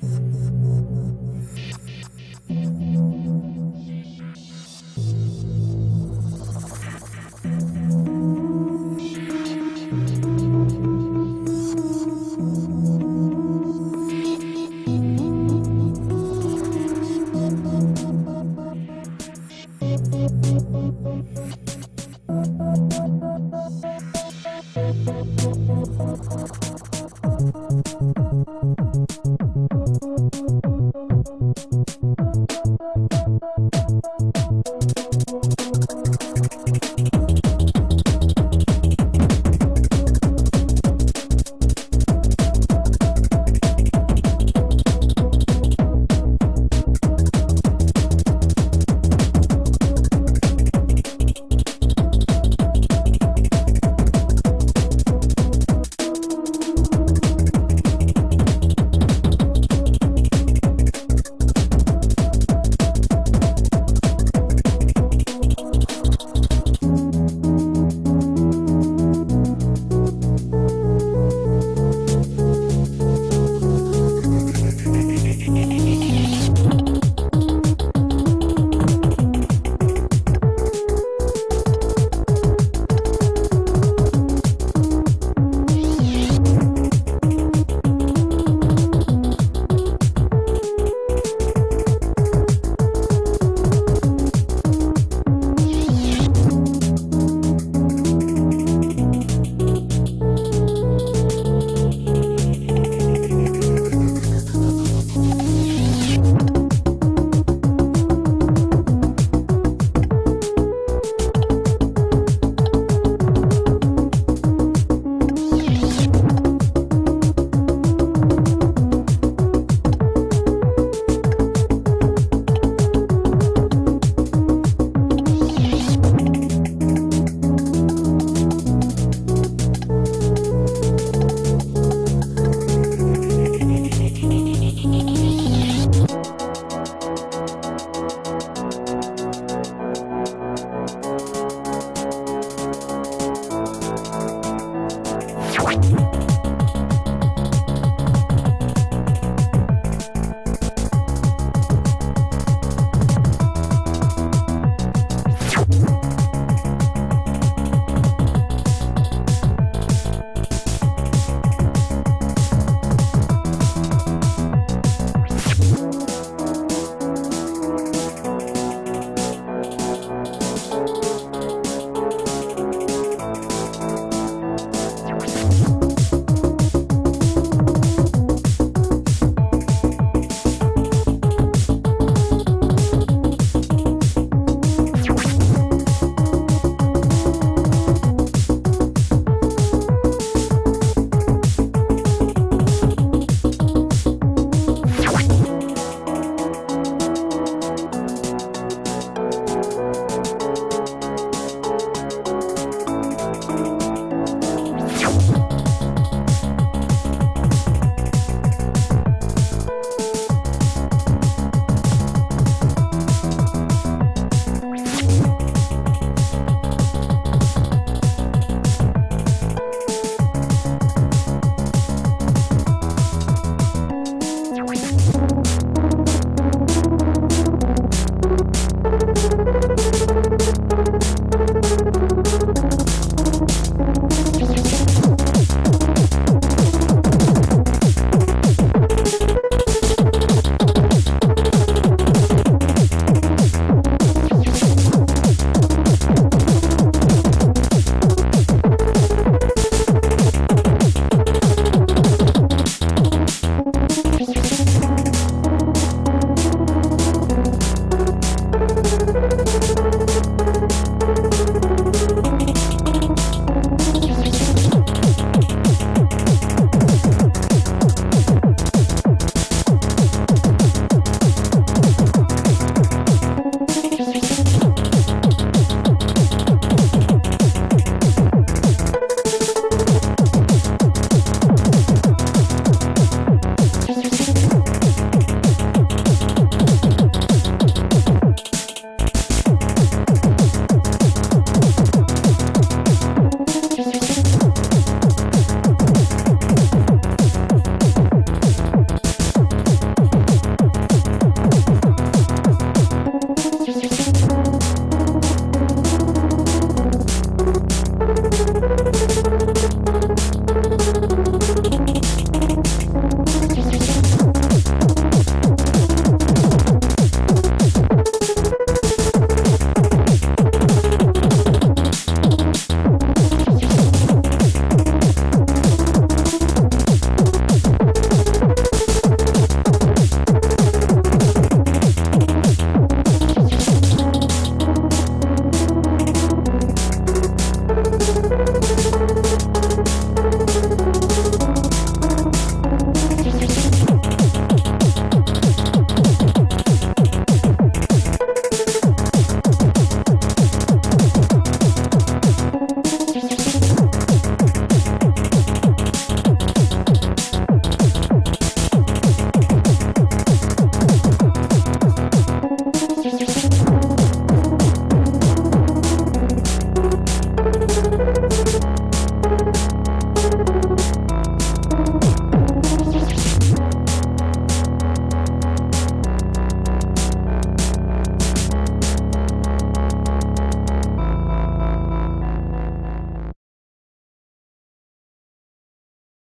Mm-hmm.